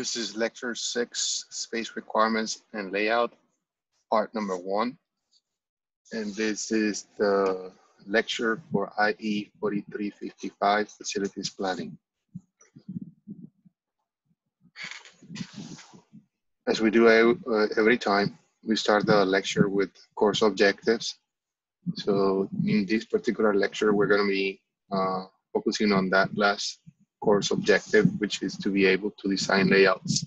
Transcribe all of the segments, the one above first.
This is lecture six, space requirements and layout, part number one. And this is the lecture for IE 4355, facilities planning. As we do uh, every time, we start the lecture with course objectives. So in this particular lecture, we're gonna be uh, focusing on that last course objective, which is to be able to design layouts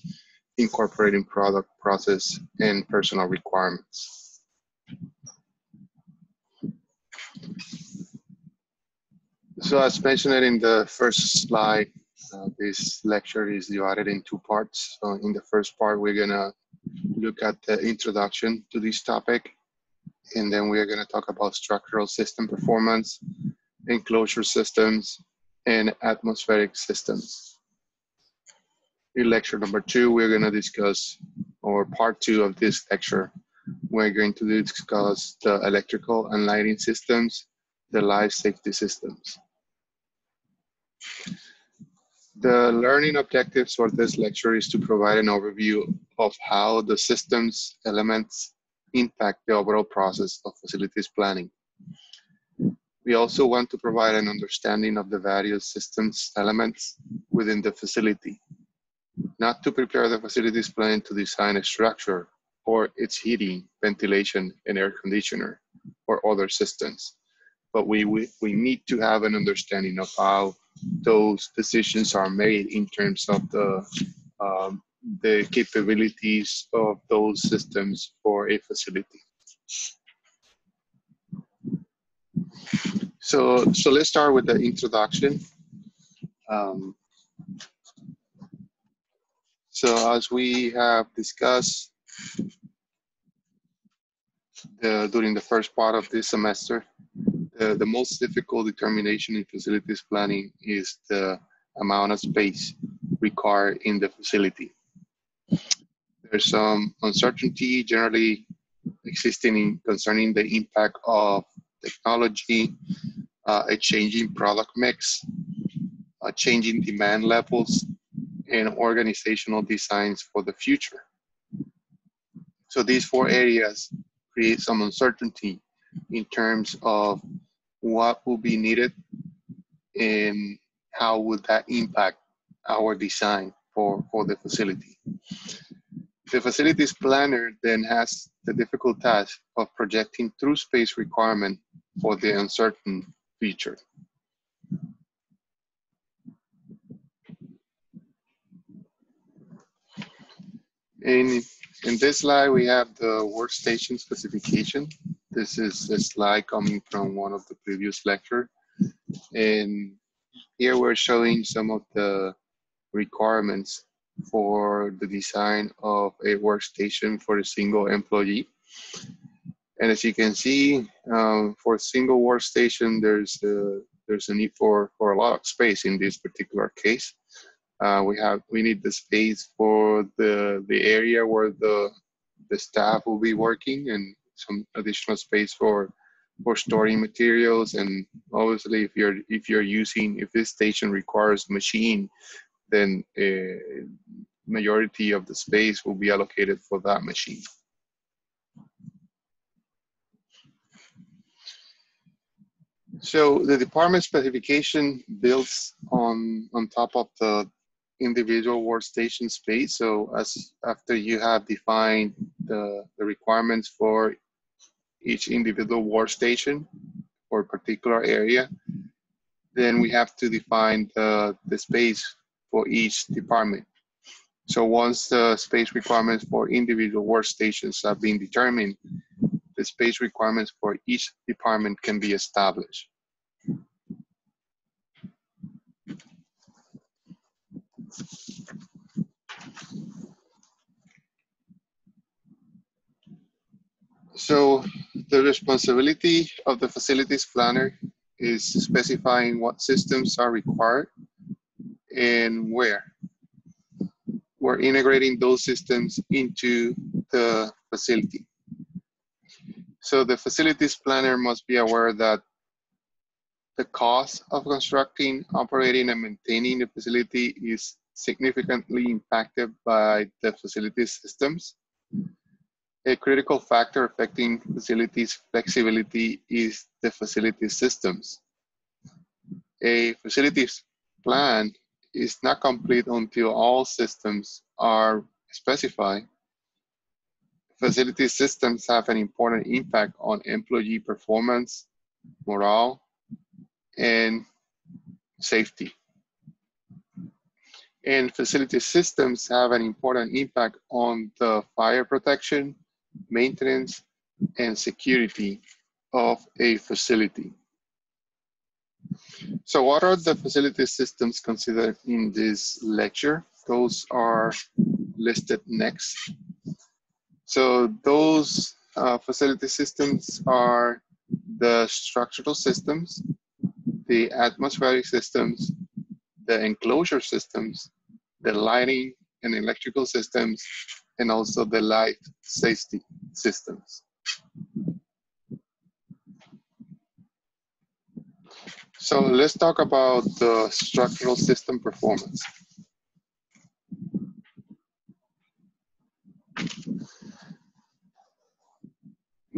incorporating product, process, and personal requirements. So as mentioned in the first slide, uh, this lecture is divided in two parts. So in the first part, we're gonna look at the introduction to this topic, and then we're gonna talk about structural system performance, enclosure systems, and atmospheric systems. In lecture number two, we're going to discuss, or part two of this lecture, we're going to discuss the electrical and lighting systems, the life safety systems. The learning objectives for this lecture is to provide an overview of how the systems elements impact the overall process of facilities planning. We also want to provide an understanding of the various systems elements within the facility, not to prepare the facilities plan to design a structure or its heating, ventilation, and air conditioner or other systems. But we, we, we need to have an understanding of how those decisions are made in terms of the, um, the capabilities of those systems for a facility. So, so let's start with the introduction. Um, so as we have discussed during the first part of this semester, the, the most difficult determination in facilities planning is the amount of space required in the facility. There's some uncertainty generally existing in, concerning the impact of technology, uh, a changing product mix, uh, changing demand levels, and organizational designs for the future. So these four areas create some uncertainty in terms of what will be needed and how would that impact our design for, for the facility. The facilities planner then has the difficult task of projecting through space requirement for the uncertain future. In, in this slide, we have the workstation specification. This is a slide coming from one of the previous lecture. And here we're showing some of the requirements for the design of a workstation for a single employee. And as you can see, um, for a single workstation, there's a, there's a need for, for a lot of space in this particular case. Uh, we have we need the space for the the area where the the staff will be working and some additional space for for storing materials and obviously if you're if you're using if this station requires machine then a majority of the space will be allocated for that machine. So the department specification builds on, on top of the individual workstation space. So as after you have defined the, the requirements for each individual workstation for a particular area, then we have to define the, the space for each department. So once the space requirements for individual workstations have been determined, the space requirements for each department can be established. So the responsibility of the facilities planner is specifying what systems are required and where. We're integrating those systems into the facility. So the facilities planner must be aware that the cost of constructing, operating, and maintaining the facility is significantly impacted by the facility systems. A critical factor affecting facilities flexibility is the facility systems. A facilities plan is not complete until all systems are specified. Facility systems have an important impact on employee performance, morale, and safety. And facility systems have an important impact on the fire protection, maintenance, and security of a facility. So what are the facility systems considered in this lecture? Those are listed next. So those uh, facility systems are the structural systems, the atmospheric systems, the enclosure systems, the lighting and electrical systems, and also the life safety systems. So let's talk about the structural system performance.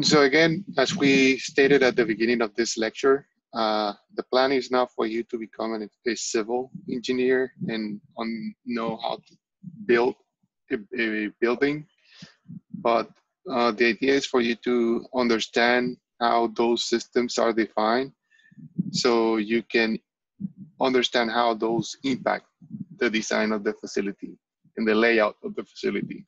So again, as we stated at the beginning of this lecture, uh, the plan is not for you to become an, a civil engineer and on, know how to build a, a building, but uh, the idea is for you to understand how those systems are defined so you can understand how those impact the design of the facility and the layout of the facility.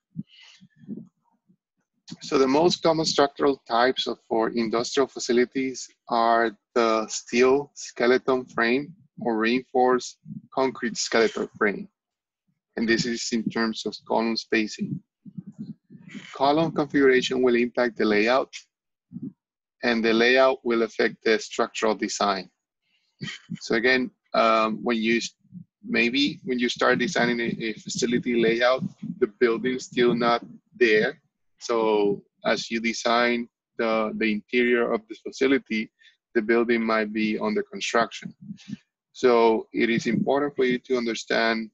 So the most common structural types of, for industrial facilities are the steel skeleton frame or reinforced concrete skeleton frame. And this is in terms of column spacing. Column configuration will impact the layout and the layout will affect the structural design. So again, um, when you maybe when you start designing a, a facility layout, the building's still not there. So as you design the, the interior of the facility, the building might be under construction. So it is important for you to understand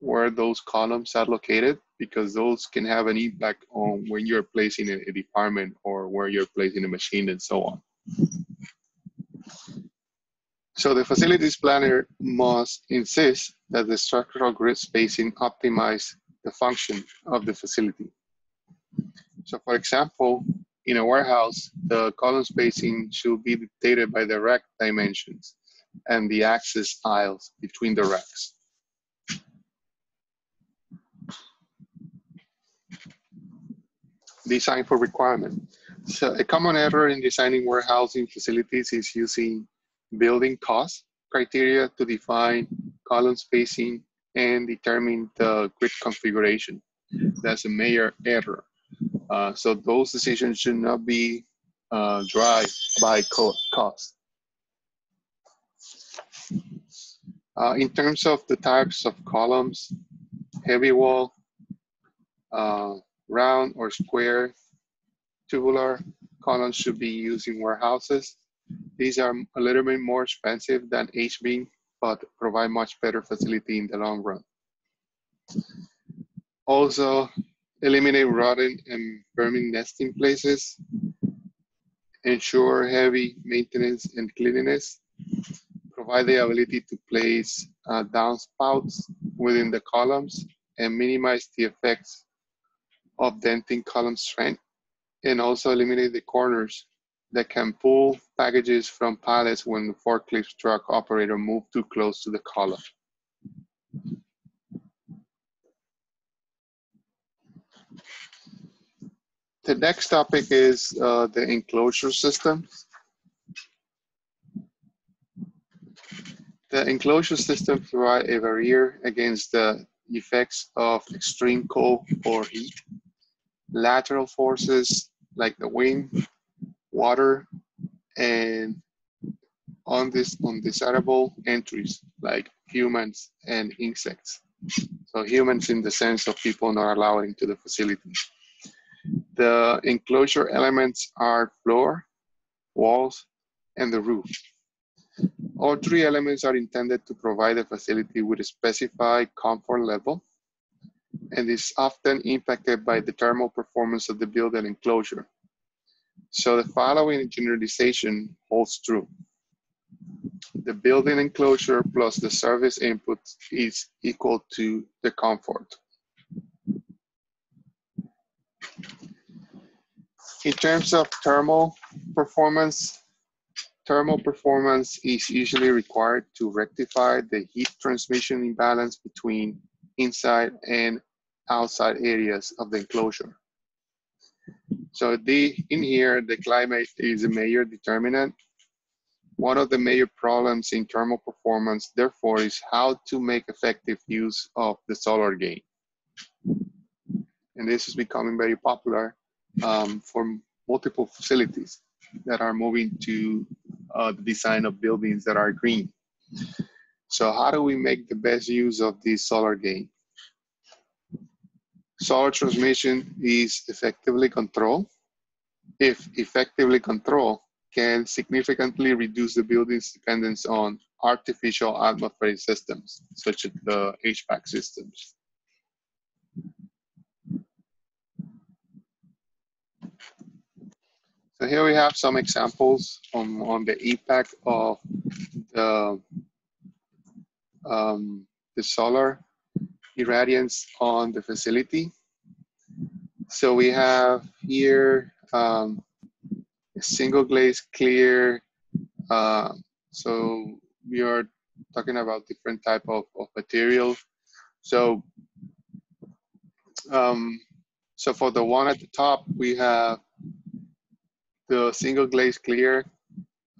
where those columns are located because those can have an impact on when you're placing a, a department or where you're placing a machine and so on. So the facilities planner must insist that the structural grid spacing optimize the function of the facility. So for example, in a warehouse, the column spacing should be dictated by the rack dimensions and the access aisles between the racks. Design for requirement. So a common error in designing warehousing facilities is using building cost criteria to define column spacing and determine the grid configuration. That's a major error. Uh, so those decisions should not be uh, driven by cost. Uh, in terms of the types of columns, heavy wall, uh, round or square, tubular columns should be used in warehouses. These are a little bit more expensive than H-beam, but provide much better facility in the long run. Also, eliminate rotting and vermin nesting places, ensure heavy maintenance and cleanliness, provide the ability to place uh, downspouts within the columns, and minimize the effects of denting column strength, and also eliminate the corners that can pull packages from pallets when the forklift truck operator move too close to the column. The next topic is uh, the enclosure system. The enclosure system provide a barrier against the effects of extreme cold or heat, lateral forces like the wind, water, and on this undesirable entries like humans and insects. So humans in the sense of people not allowed into the facility. The enclosure elements are floor, walls, and the roof. All three elements are intended to provide the facility with a specified comfort level and is often impacted by the thermal performance of the building enclosure. So the following generalization holds true. The building enclosure plus the service input is equal to the comfort. In terms of thermal performance, thermal performance is usually required to rectify the heat transmission imbalance between inside and outside areas of the enclosure. So the, in here, the climate is a major determinant. One of the major problems in thermal performance, therefore, is how to make effective use of the solar gain. And this is becoming very popular um, for multiple facilities that are moving to uh, the design of buildings that are green. So how do we make the best use of this solar gain? Solar transmission is effectively controlled. If effectively controlled, can significantly reduce the building's dependence on artificial atmospheric systems, such as the HVAC systems. So here we have some examples on, on the impact of the, um, the solar irradiance on the facility. So we have here um, a single glaze clear. Uh, so we are talking about different type of, of material. So, um, so for the one at the top, we have the single glaze clear,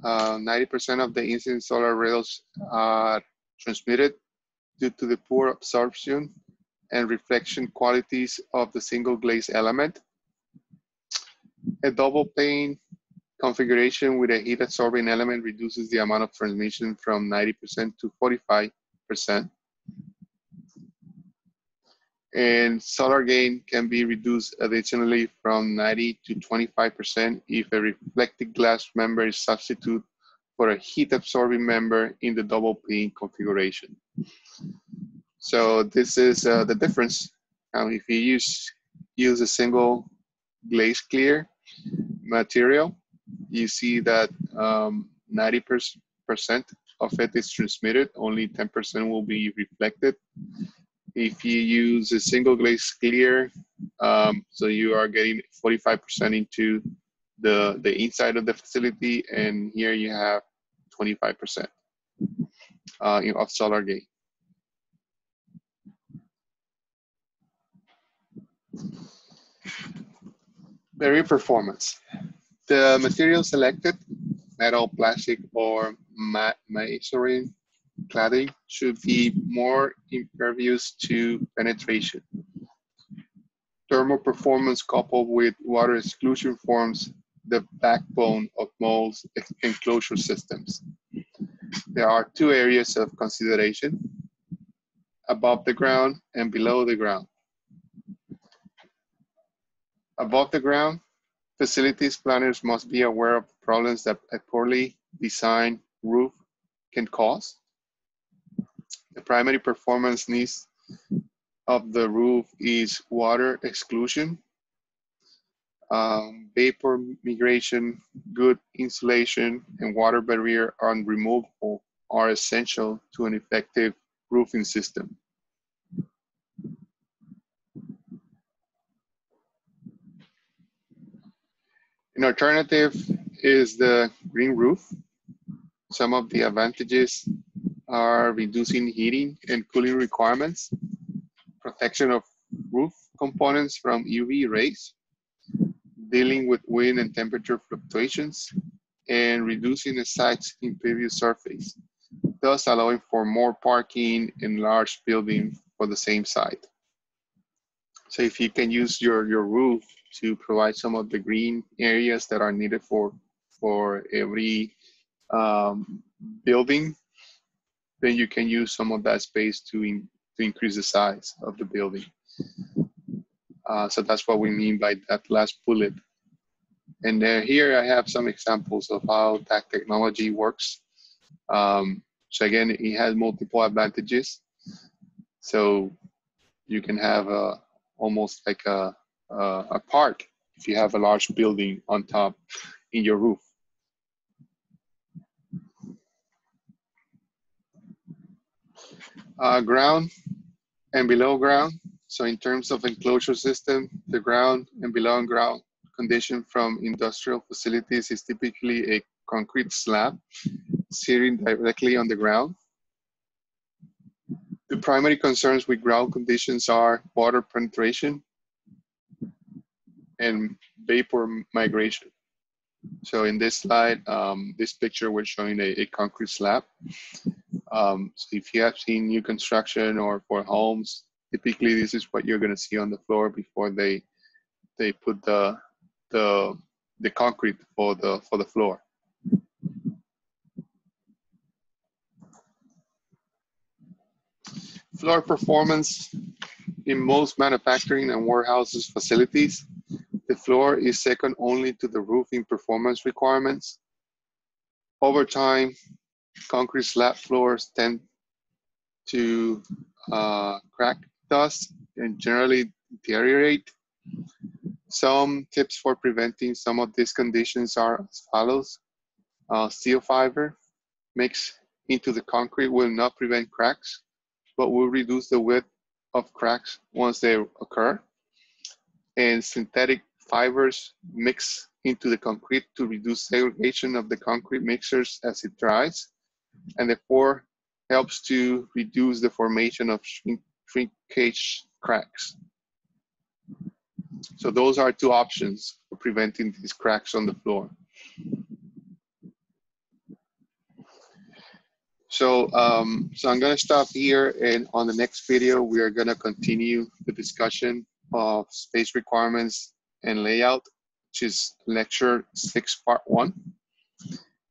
90% uh, of the incident solar rays are transmitted due to the poor absorption and reflection qualities of the single glaze element. A double pane configuration with a heat absorbing element reduces the amount of transmission from 90% to 45% and solar gain can be reduced additionally from 90 to 25% if a reflective glass member is substituted for a heat absorbing member in the double pane configuration. So this is uh, the difference. Now, if you use, use a single glaze clear material, you see that 90% um, of it is transmitted, only 10% will be reflected if you use a single glaze clear, um, so you are getting 45% into the, the inside of the facility, and here you have 25% uh, of solar gain. Barrier performance. The material selected, metal, plastic, or masonry cladding should be more impervious to penetration. Thermal performance coupled with water exclusion forms the backbone of most enclosure systems. There are two areas of consideration, above the ground and below the ground. Above the ground, facilities planners must be aware of problems that a poorly designed roof can cause the primary performance needs of the roof is water exclusion, um, vapor migration, good insulation, and water barrier on unremovable are essential to an effective roofing system. An alternative is the green roof. Some of the advantages are reducing heating and cooling requirements, protection of roof components from UV rays, dealing with wind and temperature fluctuations, and reducing the site's impervious surface, thus allowing for more parking in large buildings for the same site. So if you can use your, your roof to provide some of the green areas that are needed for, for every um, building, then you can use some of that space to, in, to increase the size of the building. Uh, so that's what we mean by that last bullet. And uh, here I have some examples of how that technology works. Um, so again, it has multiple advantages. So you can have a, almost like a, a, a park if you have a large building on top in your roof. Uh, ground and below ground. So in terms of enclosure system, the ground and below ground condition from industrial facilities is typically a concrete slab sitting directly on the ground. The primary concerns with ground conditions are water penetration and vapor migration. So in this slide, um, this picture, we're showing a, a concrete slab. Um, so if you have seen new construction or for homes, typically this is what you're going to see on the floor before they they put the the the concrete for the for the floor. Floor performance in most manufacturing and warehouses facilities, the floor is second only to the roofing performance requirements. Over time, concrete slab floors tend to uh, crack dust and generally deteriorate. Some tips for preventing some of these conditions are as follows. Uh, steel fiber mixed into the concrete will not prevent cracks but will reduce the width of cracks once they occur. And synthetic fibers mix into the concrete to reduce segregation of the concrete mixtures as it dries, and therefore helps to reduce the formation of shrink shrinkage cracks. So those are two options for preventing these cracks on the floor. So, um, so I'm going to stop here and on the next video, we are going to continue the discussion of space requirements and layout, which is lecture six, part one.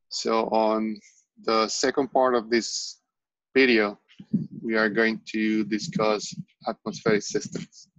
So on the second part of this video, we are going to discuss atmospheric systems.